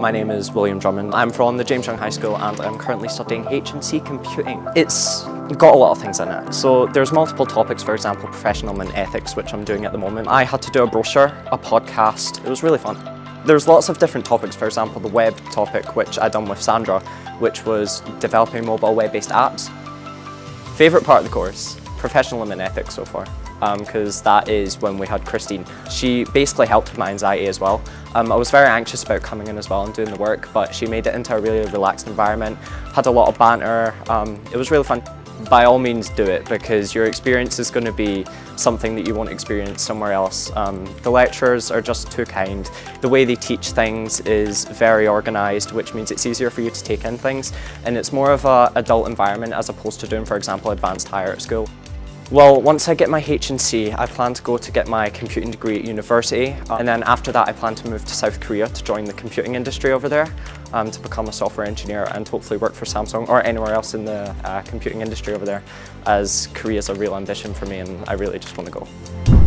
My name is William Drummond. I'm from the James Young High School and I'm currently studying HNC Computing. It's got a lot of things in it. So there's multiple topics, for example, professional and ethics, which I'm doing at the moment. I had to do a brochure, a podcast. It was really fun. There's lots of different topics, for example, the web topic, which I done with Sandra, which was developing mobile web-based apps. Favourite part of the course? Professional and ethics so far because um, that is when we had Christine. She basically helped with my anxiety as well. Um, I was very anxious about coming in as well and doing the work, but she made it into a really relaxed environment, had a lot of banter, um, it was really fun. By all means do it because your experience is going to be something that you won't experience somewhere else. Um, the lecturers are just too kind. The way they teach things is very organised, which means it's easier for you to take in things, and it's more of an adult environment as opposed to doing, for example, advanced higher at school. Well, once I get my HNC, I plan to go to get my computing degree at university. And then after that, I plan to move to South Korea to join the computing industry over there, um, to become a software engineer and hopefully work for Samsung or anywhere else in the uh, computing industry over there, as Korea is a real ambition for me and I really just want to go.